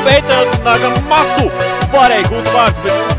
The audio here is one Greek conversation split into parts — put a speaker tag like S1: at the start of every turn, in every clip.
S1: Կոմբեյտը տնական մասու վարեգ ու վարձ բերում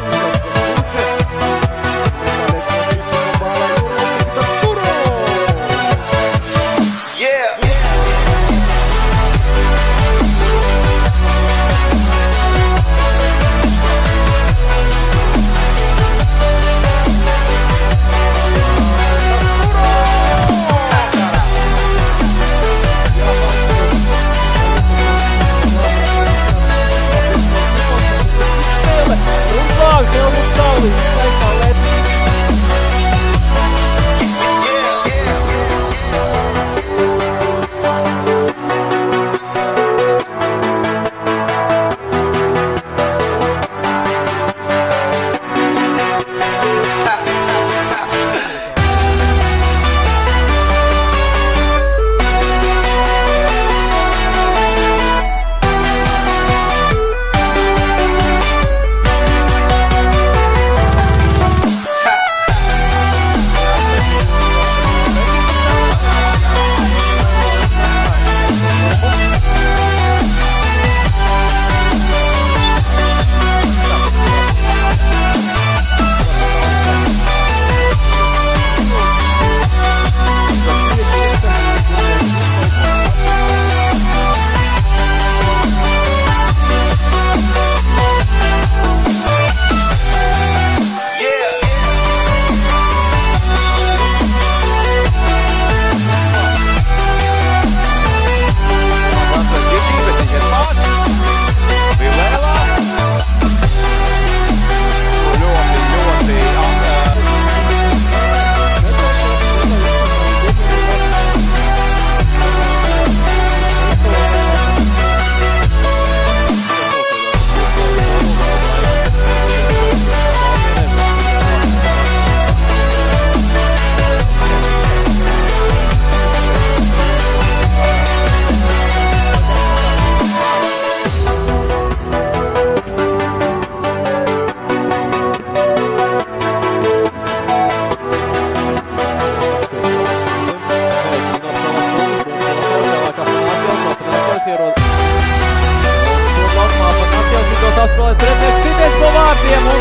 S1: Ο Μάρτιο, ο Μάρτιο, ο Μάρτιο, ο Μάρτιο, ο Μάρτιο, ο